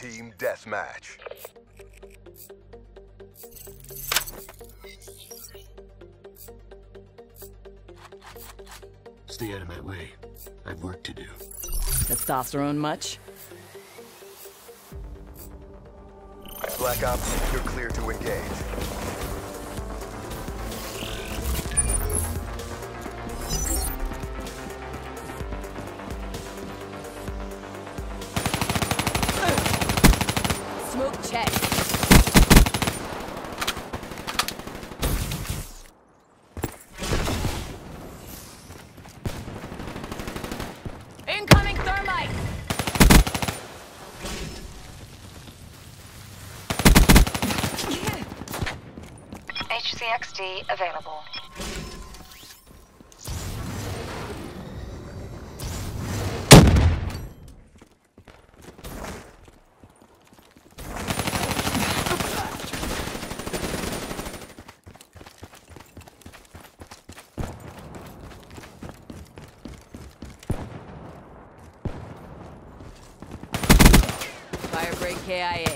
Team Deathmatch. Stay out of my way. I've work to do. Testosterone much? Black Ops, you're clear to engage. HCXD available. Firebreak KIA.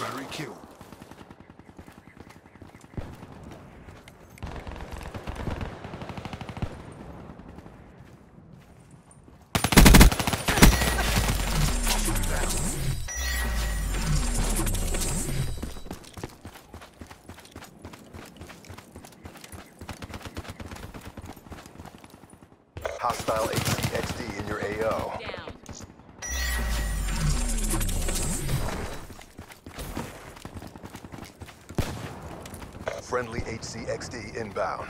Battery kill. Hostile HCXD in your AO. Down. Friendly HCXD inbound.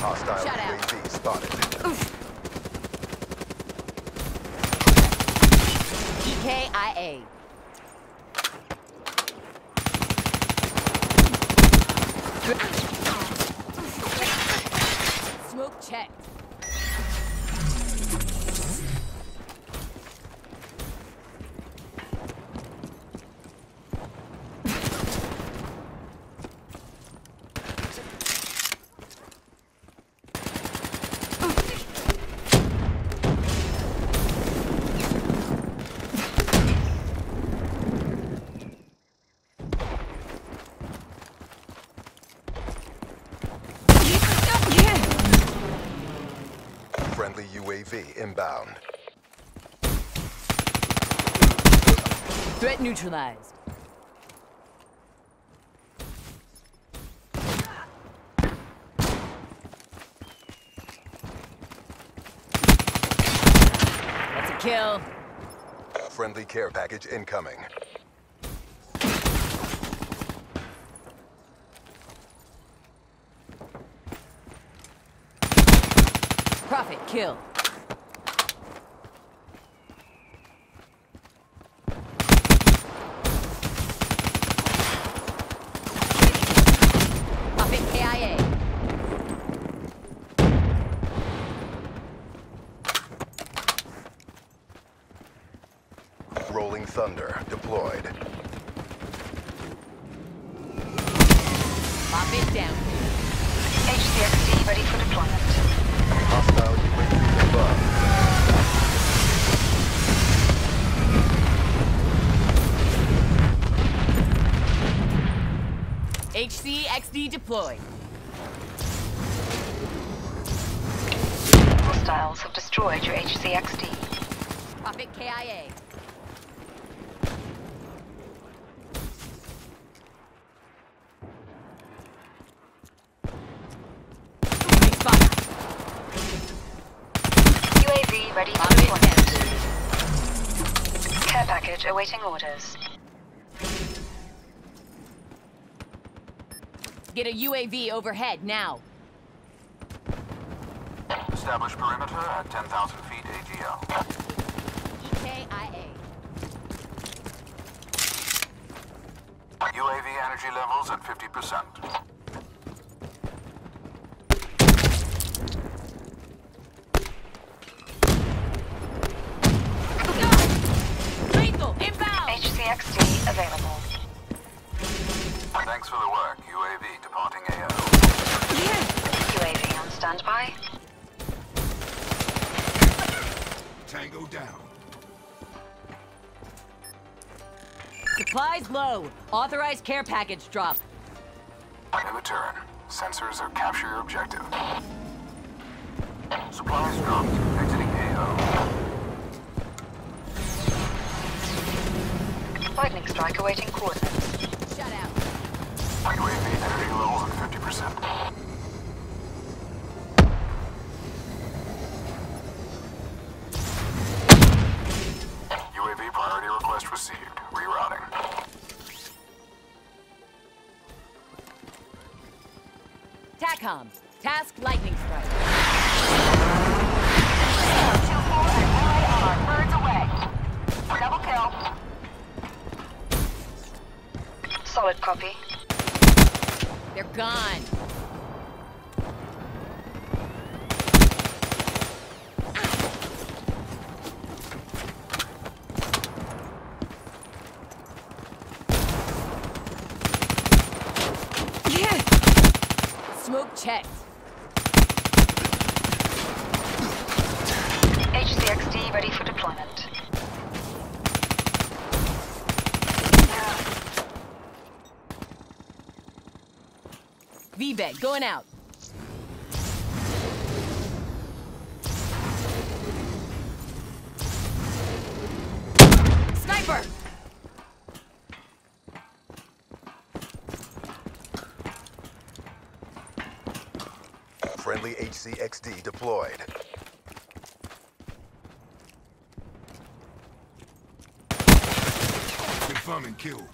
Hostile UAV spotted. EKIA. Smoke checked. Friendly UAV inbound. Threat neutralized. That's a kill. Friendly care package incoming. Prophet kill. Prophet KIA. Rolling Thunder deployed. Prophet down. HCXD ready for deployment. Hostile UAV above. HCXD deployed. Hostiles have destroyed your HCXD. Prophet KIA. Enemy spotted. UAV ready for deployment. Care package awaiting orders. Get a UAV overhead now. Establish perimeter at 10,000 feet AGL. EKIA. UAV energy levels at 50%. Available. Thanks for the work. UAV departing AO. UAV on standby. Tango down. Supplies low. Authorized care package drop. In return, sensors are capture your objective. Supplies dropped. Lightning strike awaiting coordinates. Shut out. UAV energy levels at 50%. UAV priority request received. Rerouting. TACOM. Task lightning strike. Solid copy. They're gone. Smoke checked. HCXD ready for deployment. VBED going out. Sniper! Friendly HCXD deployed. Confirming kill.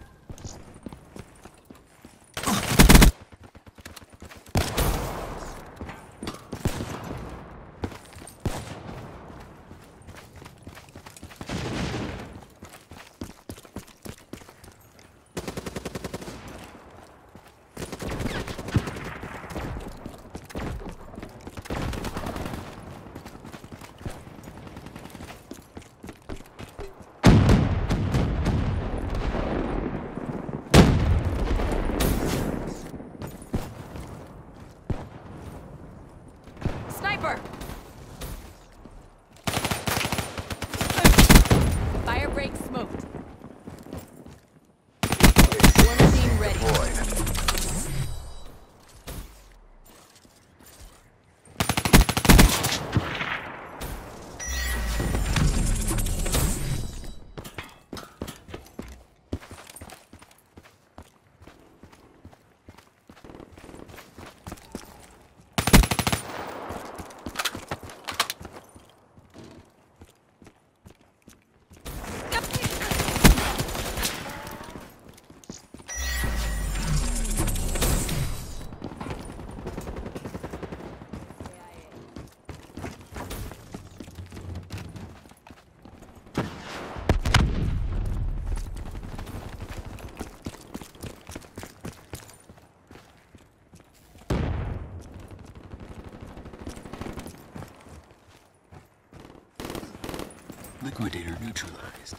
Liquidator neutralized.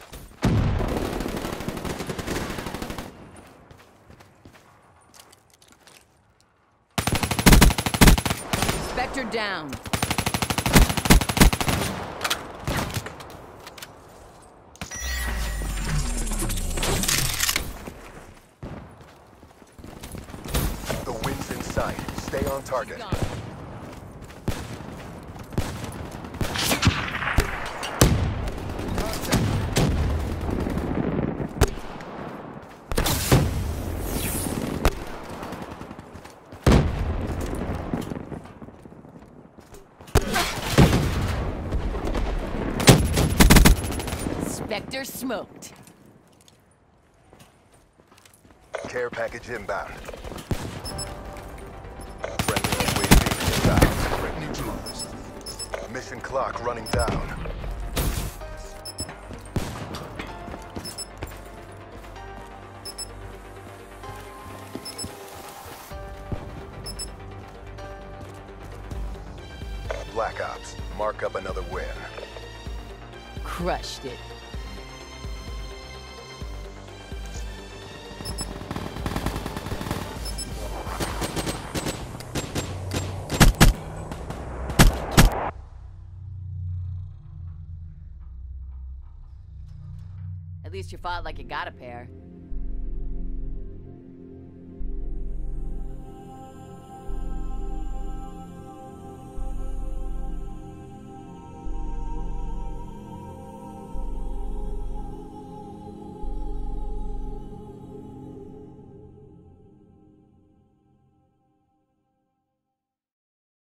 Spectre down. The wind's in sight. Stay on target. smoked. Care package inbound. Mission clock running down. Black Ops, mark up another win. Crushed it. Least you fought like you got a pair.